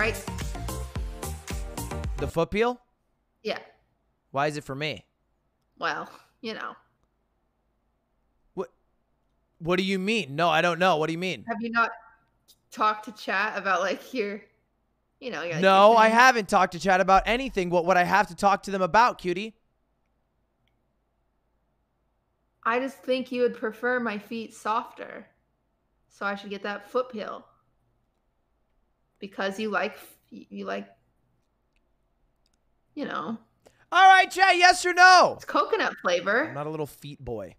right? The foot peel? Yeah. Why is it for me? Well, you know. What What do you mean? No, I don't know. What do you mean? Have you not talked to chat about like your, you know, like, No, I haven't talked to chat about anything. What would I have to talk to them about, cutie? I just think you would prefer my feet softer, so I should get that foot peel. Because you like you like, you know, All right, chat, yes or no? it's coconut flavor. I'm not a little feet boy.